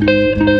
Música